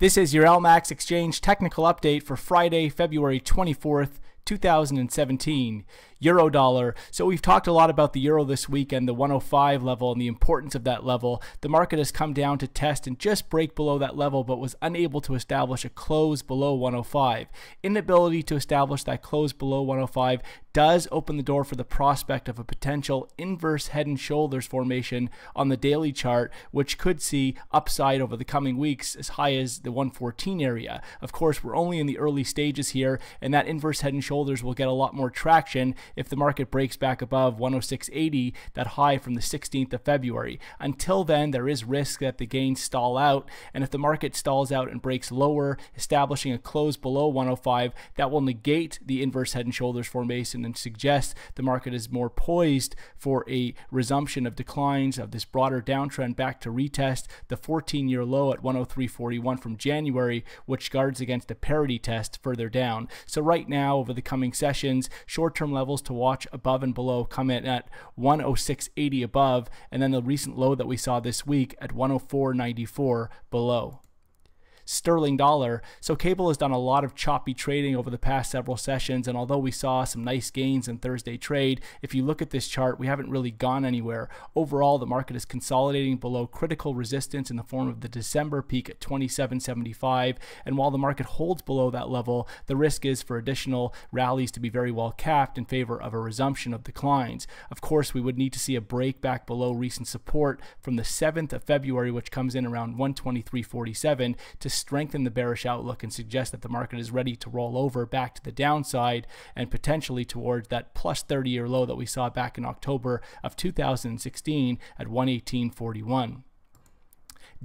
This is your LMAX Exchange technical update for Friday, February 24th, 2017 euro dollar. So we've talked a lot about the euro this week and the 105 level and the importance of that level. The market has come down to test and just break below that level, but was unable to establish a close below 105. Inability to establish that close below 105 does open the door for the prospect of a potential inverse head and shoulders formation on the daily chart, which could see upside over the coming weeks as high as the 114 area. Of course, we're only in the early stages here, and that inverse head and shoulders will get a lot more traction if the market breaks back above 106.80, that high from the 16th of February. Until then, there is risk that the gains stall out, and if the market stalls out and breaks lower, establishing a close below 105, that will negate the inverse head and shoulders formation and suggest the market is more poised for a resumption of declines of this broader downtrend back to retest the 14 year low at 103.41 from January, which guards against a parity test further down. So, right now, over the coming sessions, short term levels to watch above and below come in at 106.80 above, and then the recent low that we saw this week at 104.94 below sterling dollar. So cable has done a lot of choppy trading over the past several sessions. And although we saw some nice gains in Thursday trade, if you look at this chart, we haven't really gone anywhere. Overall, the market is consolidating below critical resistance in the form of the December peak at 27.75. And while the market holds below that level, the risk is for additional rallies to be very well capped in favor of a resumption of declines. Of course, we would need to see a break back below recent support from the 7th of February, which comes in around 123.47 to strengthen the bearish outlook and suggest that the market is ready to roll over back to the downside and potentially towards that plus 30 year low that we saw back in October of 2016 at 118.41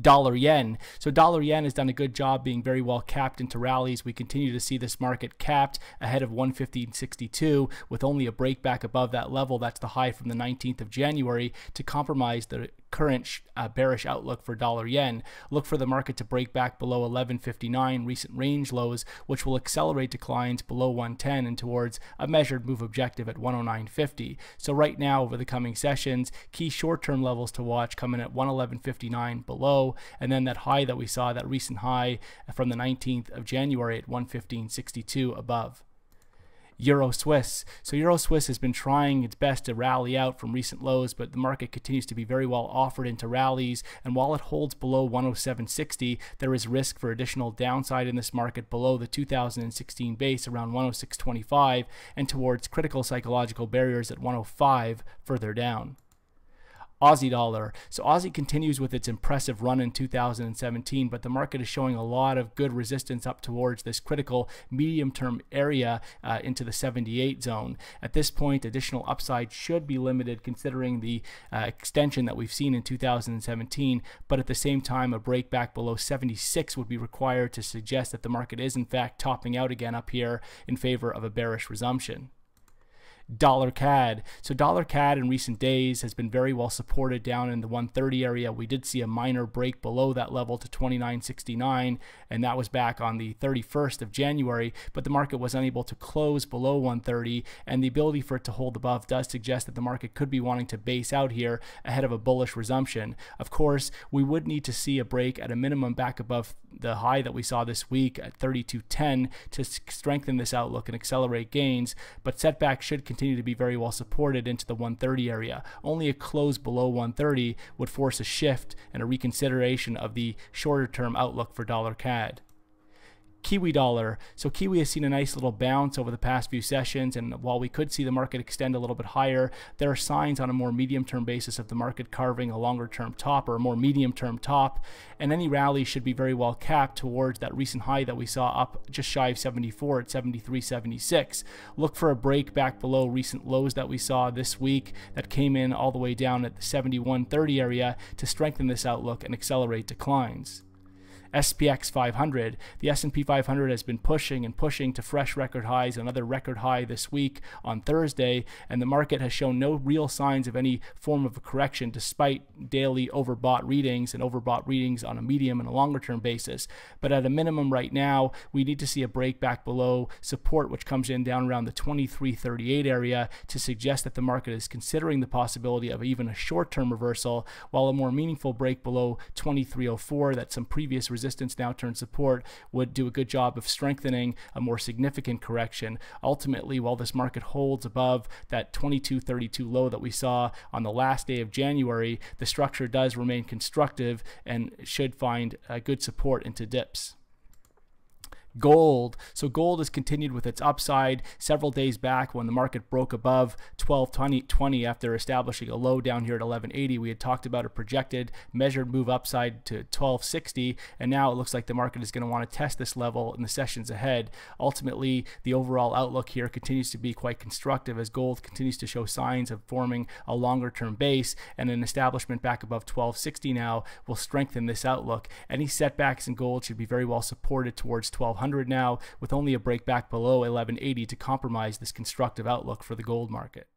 dollar yen. So dollar yen has done a good job being very well capped into rallies. We continue to see this market capped ahead of 115.62 with only a break back above that level. That's the high from the 19th of January to compromise the current uh, bearish outlook for dollar yen. Look for the market to break back below 1159 recent range lows, which will accelerate declines below 110 and towards a measured move objective at 109.50. So right now over the coming sessions, key short-term levels to watch coming at 111.59 below, and then that high that we saw, that recent high from the 19th of January at 115.62 above. Euro Swiss. So Euro Swiss has been trying its best to rally out from recent lows, but the market continues to be very well offered into rallies. And while it holds below 107.60, there is risk for additional downside in this market below the 2016 base around 106.25 and towards critical psychological barriers at 105 further down. Aussie dollar. So Aussie continues with its impressive run in 2017, but the market is showing a lot of good resistance up towards this critical medium term area uh, into the 78 zone. At this point, additional upside should be limited considering the uh, extension that we've seen in 2017, but at the same time, a break back below 76 would be required to suggest that the market is in fact topping out again up here in favor of a bearish resumption dollar CAD. So dollar CAD in recent days has been very well supported down in the 130 area. We did see a minor break below that level to 29.69 and that was back on the 31st of January, but the market was unable to close below 130 and the ability for it to hold above does suggest that the market could be wanting to base out here ahead of a bullish resumption. Of course, we would need to see a break at a minimum back above the high that we saw this week at 32.10 to strengthen this outlook and accelerate gains, but setbacks should continue continue to be very well supported into the 130 area. Only a close below 130 would force a shift and a reconsideration of the shorter term outlook for dollar CAD. Kiwi dollar. So Kiwi has seen a nice little bounce over the past few sessions, and while we could see the market extend a little bit higher, there are signs on a more medium-term basis of the market carving a longer-term top or a more medium-term top, and any rally should be very well capped towards that recent high that we saw up just shy of 74 at 73.76. Look for a break back below recent lows that we saw this week that came in all the way down at the 71.30 area to strengthen this outlook and accelerate declines. SPX 500. The S&P 500 has been pushing and pushing to fresh record highs, another record high this week on Thursday, and the market has shown no real signs of any form of a correction despite daily overbought readings and overbought readings on a medium and a longer term basis. But at a minimum right now, we need to see a break back below support which comes in down around the 2338 area to suggest that the market is considering the possibility of even a short-term reversal, while a more meaningful break below 2304 that some previous resistance now turned support would do a good job of strengthening a more significant correction. Ultimately, while this market holds above that 2232 low that we saw on the last day of January, the structure does remain constructive and should find a good support into dips. Gold. So gold has continued with its upside several days back when the market broke above 1220 after establishing a low down here at 1180. We had talked about a projected measured move upside to 1260 and now it looks like the market is going to want to test this level in the sessions ahead. Ultimately, the overall outlook here continues to be quite constructive as gold continues to show signs of forming a longer term base and an establishment back above 1260 now will strengthen this outlook. Any setbacks in gold should be very well supported towards 12 1200 now, with only a break back below 1180 to compromise this constructive outlook for the gold market.